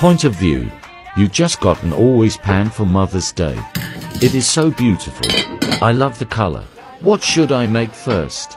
Point of view. You just got an always pan for Mother's Day. It is so beautiful. I love the color. What should I make first?